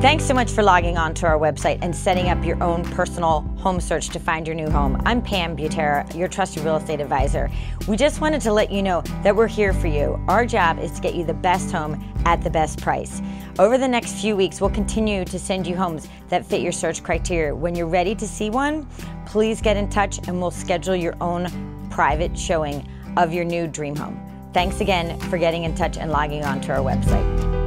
Thanks so much for logging on to our website and setting up your own personal home search to find your new home. I'm Pam Butera, your trusted real estate advisor. We just wanted to let you know that we're here for you. Our job is to get you the best home at the best price. Over the next few weeks, we'll continue to send you homes that fit your search criteria. When you're ready to see one, please get in touch and we'll schedule your own private showing of your new dream home. Thanks again for getting in touch and logging on to our website.